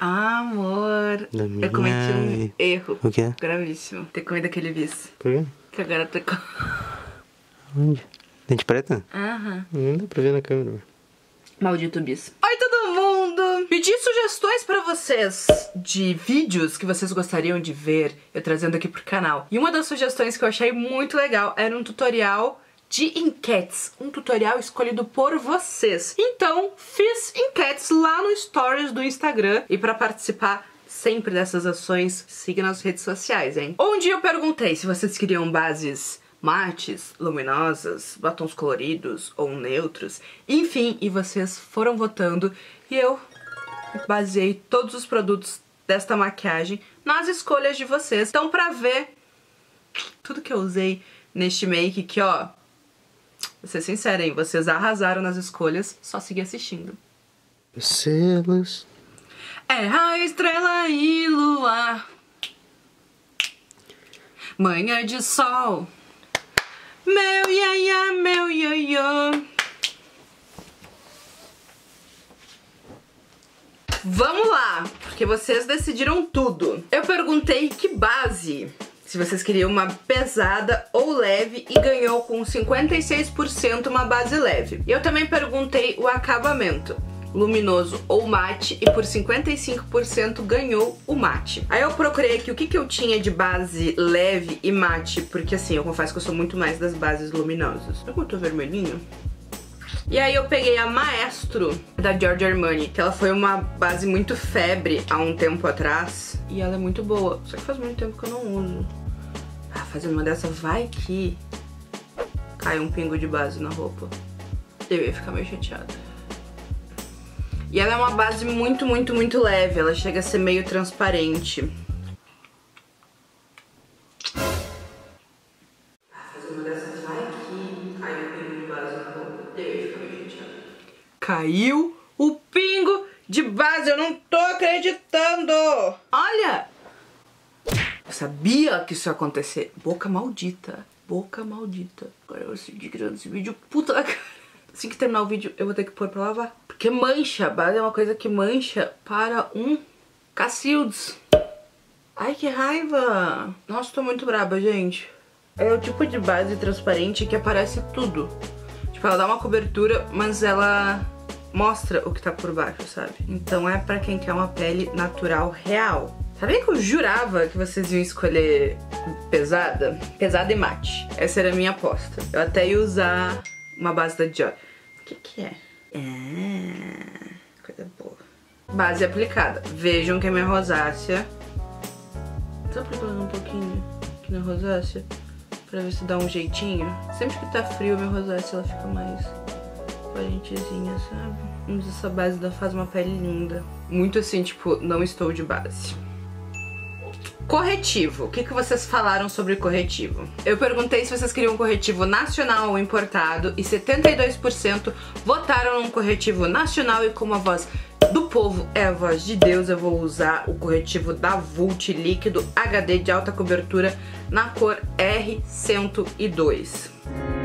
Amor, minha... eu cometi um erro O quê? gravíssimo. Ter comido aquele bis. Por quê? Que agora tô com... Onde? Dente preta? Aham. Não dá pra ver na câmera. Maldito bis. Oi, todo mundo! Pedi sugestões pra vocês de vídeos que vocês gostariam de ver eu trazendo aqui pro canal. E uma das sugestões que eu achei muito legal era um tutorial de enquetes, um tutorial escolhido por vocês. Então, fiz enquetes lá no Stories do Instagram e pra participar sempre dessas ações, siga nas redes sociais, hein? Onde eu perguntei se vocês queriam bases mates, luminosas, batons coloridos ou neutros, enfim, e vocês foram votando e eu baseei todos os produtos desta maquiagem nas escolhas de vocês. Então, pra ver tudo que eu usei neste make, que ó, vou ser sincera, hein, vocês arrasaram nas escolhas, só seguir assistindo. Selos. É a estrela e lua, manhã de sol, meu iaia, meu ioiô. Vamos lá, porque vocês decidiram tudo. Eu perguntei que base, se vocês queriam uma pesada ou leve e ganhou com 56% uma base leve. Eu também perguntei o acabamento luminoso ou mate e por 55% ganhou o mate. Aí eu procurei aqui o que, que eu tinha de base leve e mate, porque assim, eu confesso que eu sou muito mais das bases luminosas. Olha tô vermelhinho. E aí eu peguei a Maestro da Giorgio Armani, que ela foi uma base muito febre há um tempo atrás. E ela é muito boa, só que faz muito tempo que eu não uso. Ah, fazendo uma dessa, vai que cai um pingo de base na roupa. Eu ia ficar meio chateada. E ela é uma base muito, muito, muito leve. Ela chega a ser meio transparente. Caiu de base. Eu não tô acreditando. Olha! Eu sabia que isso ia acontecer. Boca maldita. Boca maldita. Agora eu vou seguir gravando esse vídeo puta da cara. Assim que terminar o vídeo, eu vou ter que pôr pra lavar. Porque mancha, base é uma coisa que mancha para um Cacildes. Ai, que raiva. Nossa, tô muito braba, gente. É o tipo de base transparente que aparece tudo. Tipo, ela dá uma cobertura, mas ela mostra o que tá por baixo, sabe? Então é pra quem quer uma pele natural real. Sabia que eu jurava que vocês iam escolher pesada? Pesada e mate. Essa era a minha aposta. Eu até ia usar uma base da Dior. O que que é? É... Coisa boa. Base aplicada. Vejam que a minha rosácea... Tô aplicando um pouquinho aqui na rosácea. Pra ver se dá um jeitinho. Sempre que tá frio, a minha rosácea ela fica mais aparentezinha, sabe? Mas essa base da faz uma pele linda. Muito assim, tipo, não estou de base. Corretivo. O que, que vocês falaram sobre corretivo? Eu perguntei se vocês queriam um corretivo nacional ou importado e 72% votaram num corretivo nacional e como a voz do povo é a voz de Deus, eu vou usar o corretivo da Vult líquido HD de alta cobertura na cor R102.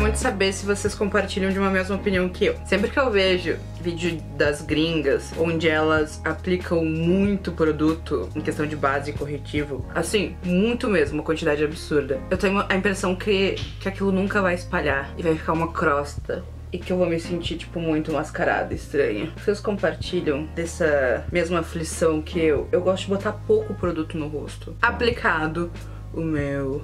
Quero muito saber se vocês compartilham de uma mesma opinião que eu. Sempre que eu vejo vídeo das gringas, onde elas aplicam muito produto em questão de base e corretivo, assim, muito mesmo, uma quantidade absurda, eu tenho a impressão que, que aquilo nunca vai espalhar e vai ficar uma crosta e que eu vou me sentir, tipo, muito mascarada, estranha. Vocês compartilham dessa mesma aflição que eu? Eu gosto de botar pouco produto no rosto. Aplicado o meu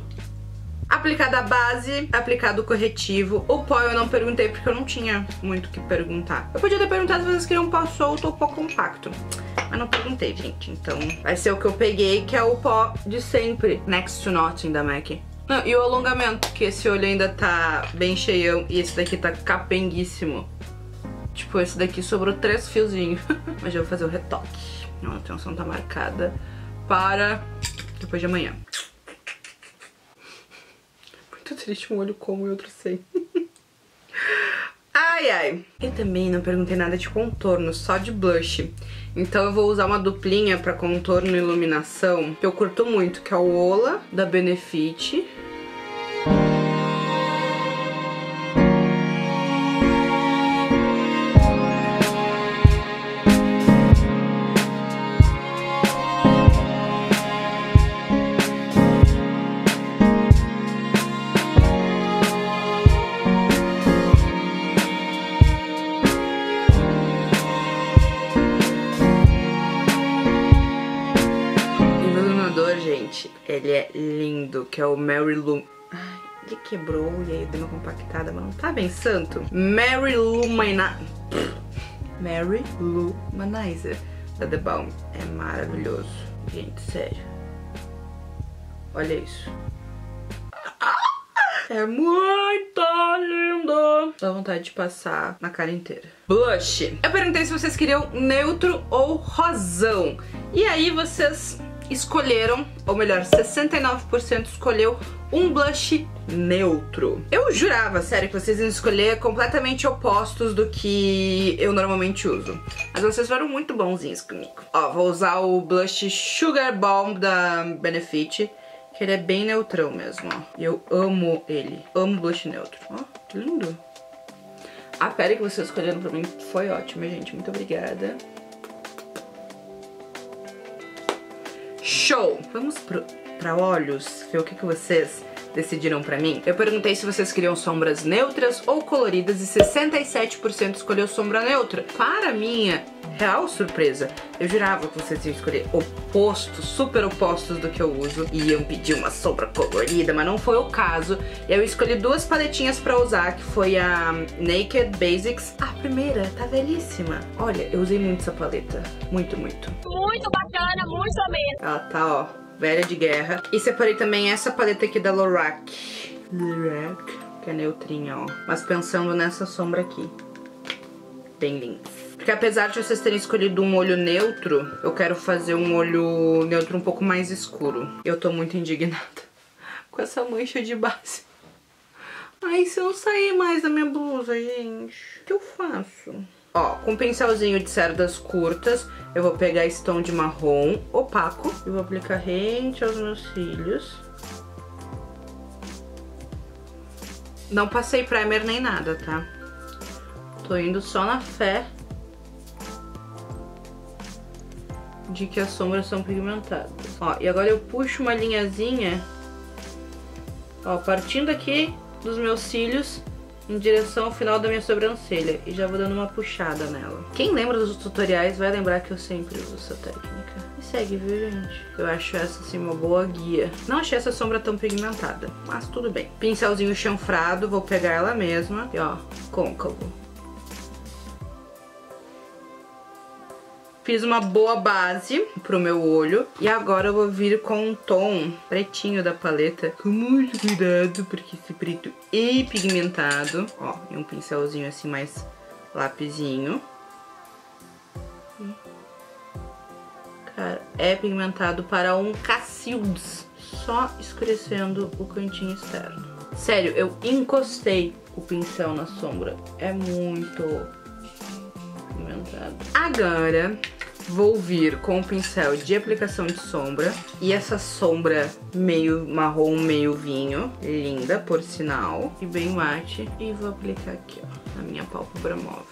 Aplicada a base, aplicado o corretivo. O pó eu não perguntei porque eu não tinha muito o que perguntar. Eu podia ter perguntado se vocês queriam pó solto ou pó compacto. Mas não perguntei, gente. Então vai ser o que eu peguei, que é o pó de sempre. Next to Nothing da MAC. Não, e o alongamento, que esse olho ainda tá bem cheião e esse daqui tá capenguíssimo. Tipo, esse daqui sobrou três fiozinhos. Mas já vou fazer o retoque. A atenção tá marcada para depois de amanhã. Muito triste um olho como e outro sem. ai, ai. E também não perguntei nada de contorno, só de blush. Então eu vou usar uma duplinha pra contorno e iluminação que eu curto muito, que é o Ola, da Benefit. Que é o Mary Lou. Ai, ele quebrou e aí eu dei uma compactada, mas não tá bem santo. Mary Lou Maina... Mary Lou Manizer da The Balm. É maravilhoso. Gente, sério. Olha isso. É muito lindo. Dá vontade de passar na cara inteira. Blush. Eu perguntei se vocês queriam neutro ou rosão. E aí vocês escolheram, ou melhor, 69% escolheu um blush neutro. Eu jurava, sério, que vocês iam escolher completamente opostos do que eu normalmente uso. Mas vocês foram muito bonzinhos comigo. Ó, vou usar o blush Sugar Balm da Benefit, que ele é bem neutrão mesmo, ó. E eu amo ele. Amo blush neutro. Ó, que lindo. A pele que vocês escolheram pra mim foi ótima, gente. Muito obrigada. Show! Vamos pro, pra olhos, ver o que, que vocês decidiram pra mim. Eu perguntei se vocês queriam sombras neutras ou coloridas e 67% escolheu sombra neutra. Para minha real surpresa, eu jurava que vocês iam escolher opostos, super opostos do que eu uso e iam pedir uma sombra colorida, mas não foi o caso. Eu escolhi duas paletinhas pra usar, que foi a Naked Basics. A primeira tá velhíssima. Olha, eu usei muito essa paleta. Muito, muito. Muito bacana, muito ameno. Ela tá, ó, velha de guerra. E separei também essa paleta aqui da Lorac. Lorac, que é neutrinha, ó. Mas pensando nessa sombra aqui. Bem linda. Porque apesar de vocês terem escolhido um olho neutro, eu quero fazer um olho neutro um pouco mais escuro. Eu tô muito indignada com essa mancha de base. Ai, se eu não sair mais da minha blusa, gente, o que eu faço? Ó, com um pincelzinho de cerdas curtas, eu vou pegar esse tom de marrom opaco e vou aplicar rente aos meus cílios. Não passei primer nem nada, tá? Tô indo só na fé de que as sombras são pigmentadas. Ó, e agora eu puxo uma linhazinha, ó, partindo aqui dos meus cílios em direção ao final da minha sobrancelha e já vou dando uma puxada nela. Quem lembra dos tutoriais vai lembrar que eu sempre uso essa técnica. E segue, viu, gente? Eu acho essa, assim, uma boa guia. Não achei essa sombra tão pigmentada, mas tudo bem. Pincelzinho chanfrado, vou pegar ela mesma e, ó, côncavo. Fiz uma boa base pro meu olho. E agora eu vou vir com um tom pretinho da paleta. Com muito cuidado, porque esse preto é pigmentado. Ó, e um pincelzinho assim mais lapisinho. Cara, é pigmentado para um Cacildes. Só escurecendo o cantinho externo. Sério, eu encostei o pincel na sombra. É muito pigmentado. Agora, Vou vir com o pincel de aplicação de sombra e essa sombra meio marrom, meio vinho, linda por sinal, e bem mate. E vou aplicar aqui, ó, na minha pálpebra móvel.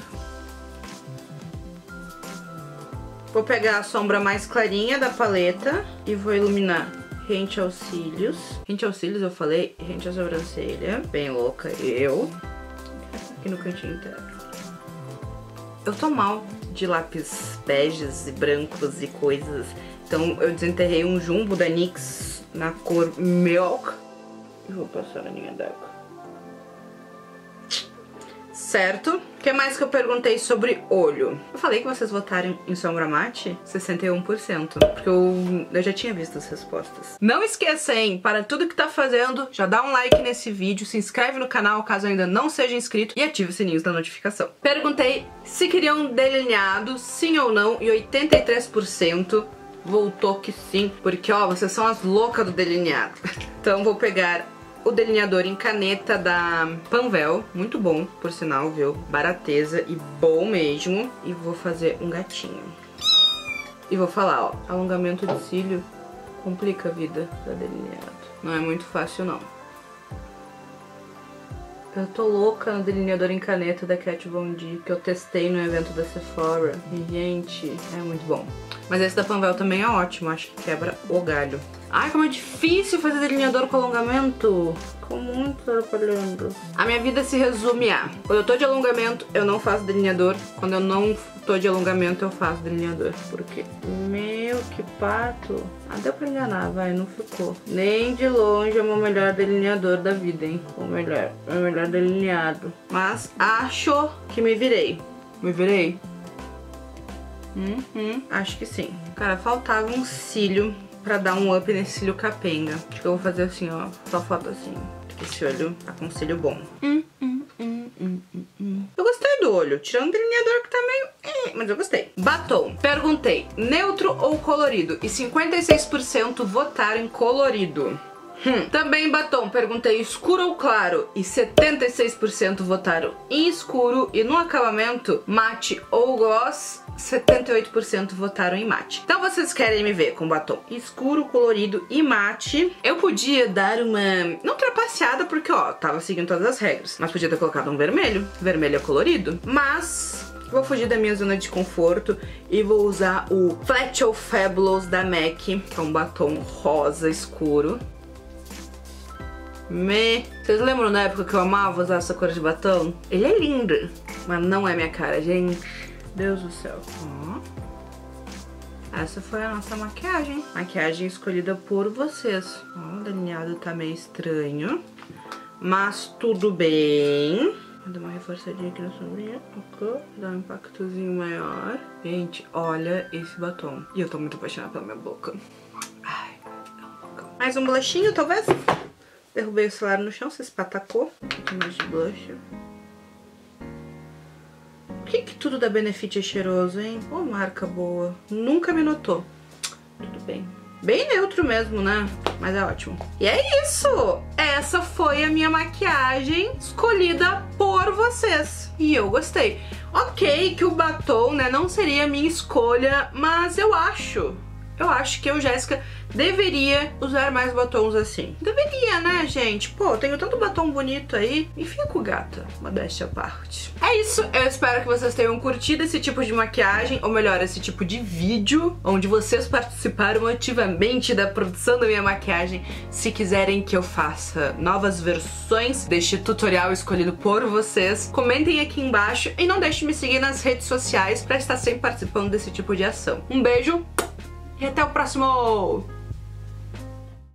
Vou pegar a sombra mais clarinha da paleta e vou iluminar rente aos cílios. Rente aos cílios eu falei, rente à sobrancelha. Bem louca eu. Aqui no cantinho interno. Eu tô mal de lápis beges e brancos e coisas. Então eu desenterrei um jumbo da NYX na cor Milk. Vou passar na linha d'água. Certo? O que mais que eu perguntei sobre olho? Eu falei que vocês votaram em sombra mate? 61%. Porque eu, eu já tinha visto as respostas. Não esqueça, hein? Para tudo que tá fazendo, já dá um like nesse vídeo, se inscreve no canal caso ainda não seja inscrito e ative o sininho da notificação. Perguntei se queriam delineado, sim ou não, e 83% voltou que sim, porque ó, vocês são as loucas do delineado. Então vou pegar o delineador em caneta da Panvel, muito bom, por sinal, viu? Barateza e bom mesmo. E vou fazer um gatinho. E vou falar, ó, alongamento de cílio complica a vida da delineado. Não é muito fácil, não. Eu tô louca no delineador em caneta da Kat Von D, que eu testei no evento da Sephora. E, gente, é muito bom. Mas esse da Panvel também é ótimo, acho que quebra o galho. Ai, como é difícil fazer delineador com alongamento. Ficou muito atrapalhando. A minha vida se resume a: quando eu tô de alongamento, eu não faço delineador. Quando eu não tô de alongamento, eu faço delineador. Porque, meu, que pato. Ah, deu pra enganar, vai, não ficou. Nem de longe é o meu melhor delineador da vida, hein? O melhor, o melhor delineado. Mas acho que me virei. Me virei? Uhum, acho que sim. Cara, faltava um cílio pra dar um up nesse cílio capenga. Acho que eu vou fazer assim, ó. Só falta assim. Esse olho cílio bom. Hum, hum, hum, hum, hum, hum. Eu gostei do olho, tirando o delineador que tá meio... eh, mas eu gostei. Batom. Perguntei, neutro ou colorido? E 56% votaram em colorido. Hum. Também batom, perguntei escuro ou claro e 76% votaram em escuro e no acabamento mate ou gloss 78% votaram em mate. Então vocês querem me ver com batom escuro, colorido e mate. Eu podia dar uma não trapaceada porque ó, tava seguindo todas as regras, mas podia ter colocado um vermelho. Vermelho é colorido, mas Vou fugir da minha zona de conforto e vou usar o Flat ou Fabulous da MAC, que é um batom rosa escuro. Me. Vocês lembram na época que eu amava usar essa cor de batom? Ele é lindo, mas não é minha cara, gente. Deus do céu. Ó. Essa foi a nossa maquiagem. Maquiagem escolhida por vocês. Ó, o delineado tá meio estranho. Mas tudo bem. Vou dar uma reforçadinha aqui na sombrinha. Ok. Dar um impactozinho maior. Gente, olha esse batom. E eu tô muito apaixonada pela minha boca. Ai, é um bocão. Mais um blushinho, talvez? Derrubei o celular no chão, se espatacou. Um mais de blush. Que, que tudo da Benefit é cheiroso, hein? Ô, marca boa. Nunca me notou. Tudo bem. Bem neutro mesmo, né? Mas é ótimo. E é isso! Essa foi a minha maquiagem escolhida por vocês. E eu gostei. Ok que o batom, né, não seria a minha escolha, mas eu acho... Eu acho que eu, Jéssica, deveria usar mais batons assim. Deveria, né, gente? Pô, tenho tanto batom bonito aí. E fico gata, modéstia à parte. É isso, eu espero que vocês tenham curtido esse tipo de maquiagem, ou melhor, esse tipo de vídeo, onde vocês participaram ativamente da produção da minha maquiagem. Se quiserem que eu faça novas versões deste tutorial escolhido por vocês, comentem aqui embaixo e não deixe de me seguir nas redes sociais para estar sempre participando desse tipo de ação. Um beijo! E até o próximo!